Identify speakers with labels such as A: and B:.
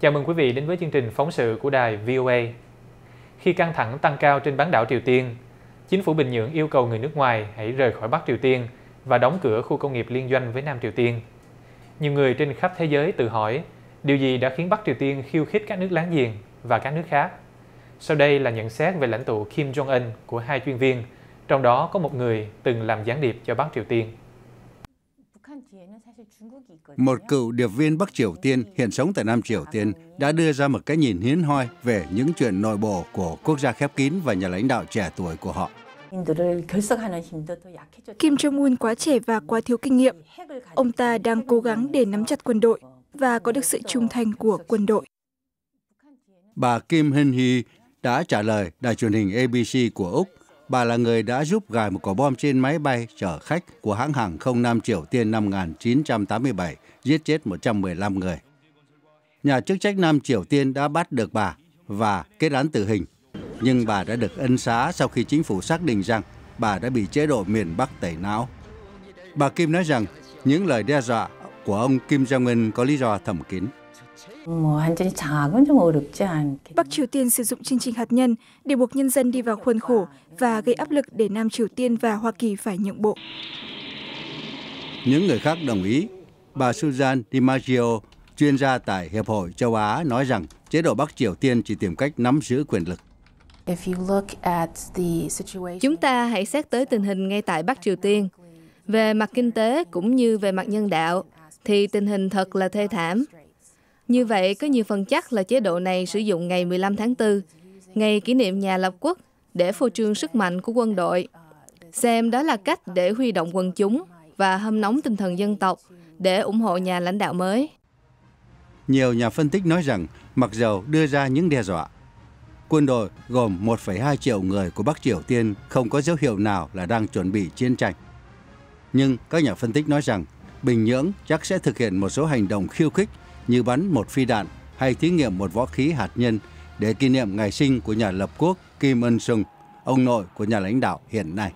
A: Chào mừng quý vị đến với chương trình phóng sự của đài VOA. Khi căng thẳng tăng cao trên bán đảo Triều Tiên, chính phủ Bình Nhưỡng yêu cầu người nước ngoài hãy rời khỏi Bắc Triều Tiên và đóng cửa khu công nghiệp liên doanh với Nam Triều Tiên. Nhiều người trên khắp thế giới tự hỏi điều gì đã khiến Bắc Triều Tiên khiêu khích các nước láng giềng và các nước khác. Sau đây là nhận xét về lãnh tụ Kim Jong-un của hai chuyên viên, trong đó có một người từng làm gián điệp cho Bắc Triều Tiên.
B: Một cựu điệp viên Bắc Triều Tiên hiện sống tại Nam Triều Tiên đã đưa ra một cái nhìn hiến hoi về những chuyện nội bộ của quốc gia khép kín và nhà lãnh đạo trẻ tuổi của họ.
C: Kim Jong-un quá trẻ và quá thiếu kinh nghiệm. Ông ta đang cố gắng để nắm chặt quân đội và có được sự trung thành của quân đội.
B: Bà Kim Hin Hee đã trả lời đài truyền hình ABC của Úc Bà là người đã giúp gài một quả bom trên máy bay chở khách của hãng hàng không Nam Triều Tiên năm 1987, giết chết 115 người. Nhà chức trách Nam Triều Tiên đã bắt được bà và kết án tử hình, nhưng bà đã được ân xá sau khi chính phủ xác định rằng bà đã bị chế độ miền Bắc tẩy não. Bà Kim nói rằng những lời đe dọa của ông Kim Jong-un có lý do thầm kín.
C: Bắc Triều Tiên sử dụng chương trình hạt nhân để buộc nhân dân đi vào khuôn khổ và gây áp lực để Nam Triều Tiên và Hoa Kỳ phải nhượng bộ.
B: Những người khác đồng ý. Bà Susan DiMaggio, chuyên gia tại Hiệp hội châu Á, nói rằng chế độ Bắc Triều Tiên chỉ tìm cách nắm giữ quyền lực.
D: Chúng ta hãy xét tới tình hình ngay tại Bắc Triều Tiên. Về mặt kinh tế cũng như về mặt nhân đạo, thì tình hình thật là thê thảm. Như vậy, có nhiều phần chắc là chế độ này sử dụng ngày 15 tháng 4, ngày kỷ niệm nhà lập quốc, để phô trương sức mạnh của quân đội. Xem đó là cách để huy động quần chúng và hâm nóng tinh thần dân tộc để ủng hộ nhà lãnh đạo mới.
B: Nhiều nhà phân tích nói rằng, mặc dầu đưa ra những đe dọa, quân đội gồm 1,2 triệu người của Bắc Triều Tiên không có dấu hiệu nào là đang chuẩn bị chiến tranh. Nhưng các nhà phân tích nói rằng, Bình Nhưỡng chắc sẽ thực hiện một số hành động khiêu khích như bắn một phi đạn hay thí nghiệm một võ khí hạt nhân để kỷ niệm ngày sinh của nhà lập quốc Kim Il Sung, ông nội của nhà lãnh đạo hiện nay.